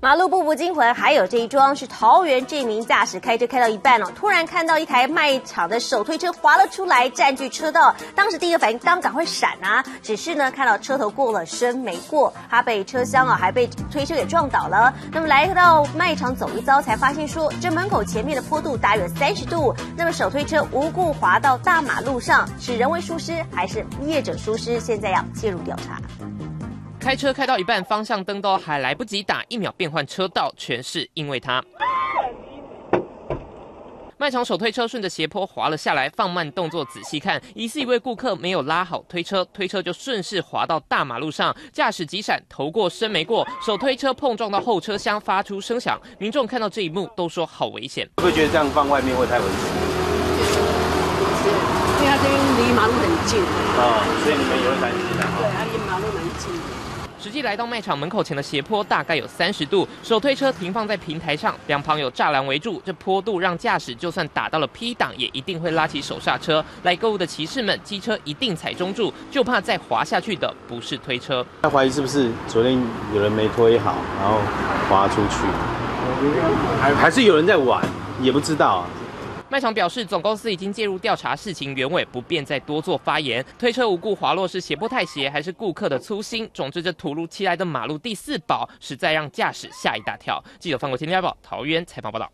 马路步步惊魂，还有这一桩是桃园这名驾驶开车开到一半哦，突然看到一台卖场的手推车滑了出来，占据车道。当时第一个反应，当赶快闪啊！只是呢，看到车头过了身没过，他被车厢啊，还被推车给撞倒了。那么来到卖场走一遭，才发现说这门口前面的坡度大约三十度，那么手推车无故滑到大马路上，是人为疏失还是业者疏失？现在要介入调查。开车开到一半，方向灯都还来不及打，一秒变换车道，全是因为他。卖场手推车顺着斜坡滑了下来，放慢动作仔细看，疑似一位顾客没有拉好推车，推车就顺势滑到大马路上，驾驶急闪，头过身没过，手推车碰撞到后车厢，发出声响。民众看到这一幕都说好危险，会不会觉得这样放外面会太危险？因为他这边离马路很近，啊，所以你们也会担心的。对，他离马路蛮近。实际来到卖场门口前的斜坡大概有三十度，手推车停放在平台上，两旁有栅栏围住，这坡度让驾驶就算打到了 P 档，也一定会拉起手刹车。来购物的骑士们，机车一定踩中柱，就怕再滑下去的不是推车。他怀疑是不是昨天有人没推好，然后滑出去，还还是有人在玩，也不知道啊。卖场表示，总公司已经介入调查事情原委，不便再多做发言。推车无故滑落是斜坡太斜，还是顾客的粗心？总之，这突如其来的马路第四宝，实在让驾驶吓一大跳。记者范国天天报桃园采访报道。